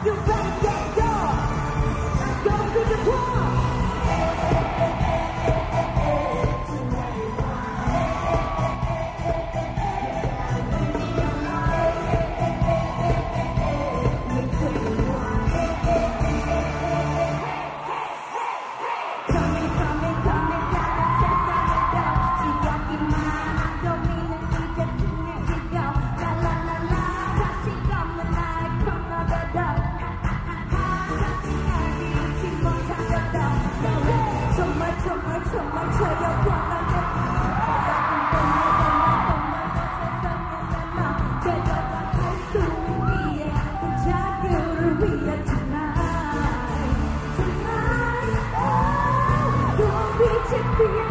Tell me, tell me, tell me, gotta say, tell me that you got the mind. Oh, Champion!